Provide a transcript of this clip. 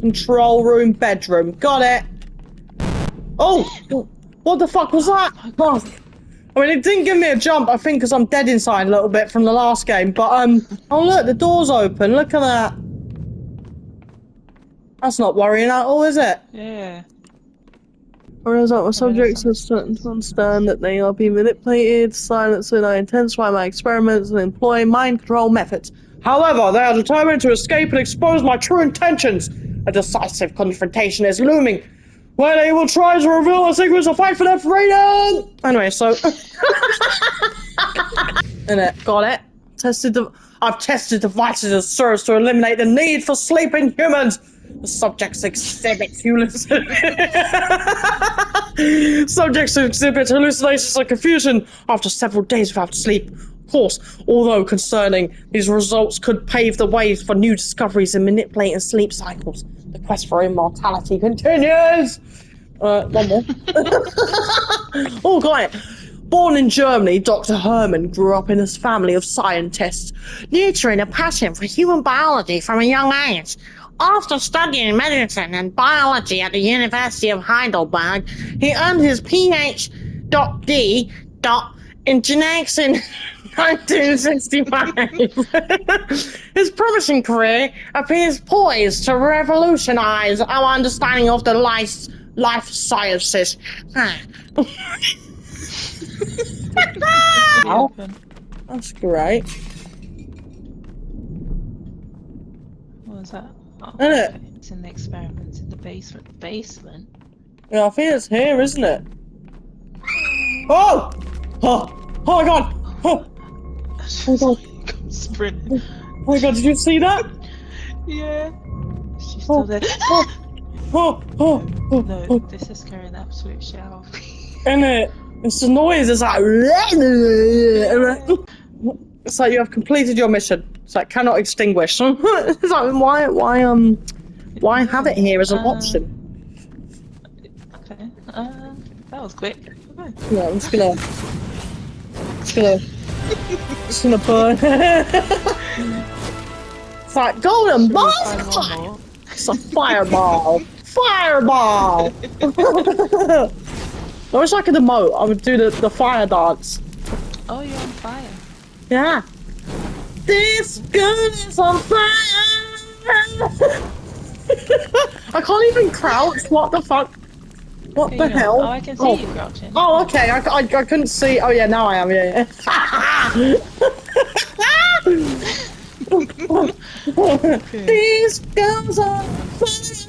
Control room, bedroom. Got it. Oh, what the fuck was that? Oh. I mean, it didn't give me a jump, I think, because I'm dead inside a little bit from the last game. But, um, oh, look, the door's open. Look at that. That's not worrying at all, is it? Yeah. Whereas our subjects are starting to understand that they are being manipulated, silenced, and I intensify my experiments and employ mind control methods. However, they are determined to escape and expose my true intentions. A decisive confrontation is looming, where they will try to reveal their secrets and fight for their freedom. Anyway, so. In it, got it. Tested the. I've tested devices that serves to eliminate the need for sleeping humans. The subjects exhibit hallucinations. subjects exhibit hallucinations and confusion after several days without sleep. Course, although concerning, these results could pave the way for new discoveries in manipulating sleep cycles. The quest for immortality continues. Uh, one more. oh, got it. Born in Germany, Dr. Herman grew up in a family of scientists, nurturing a passion for human biology from a young age. After studying medicine and biology at the University of Heidelberg, he earned his Ph.D. in genetics in 1965. his promising career appears poised to revolutionize our understanding of the life, life sciences. That's great. What was that? Oh, Isn't it? okay. It's in the experiments in the basement. Basement? Yeah, I think it's here, isn't it? Oh! Oh! Oh my god! Oh, oh god! Come sprinting. Oh my god, did you see that? Yeah. She's Oh. still there. Oh! Oh! Oh! Oh! no, oh. this is scaring the absolute shit out of me. And it, it's the noise. It's like, it's like you have completed your mission. It's like cannot extinguish. it's like why, why, um, why have it here as an Uh, option? Okay. Uh, that was quick. Okay. Yeah, I'm just gonna, just gonna, just gonna burn. it's like golden Should we find one ball. It's a fireball. Fireball. I wish I could emote. I would do the, the fire dance. Oh, you're on fire. Yeah. This gun is on fire. I can't even crouch. What the fuck? What the you hell? Oh, I can see oh. you crouching. Oh, okay. I, I, I couldn't see. Oh, yeah, now I am. Yeah, yeah. These girls are funny.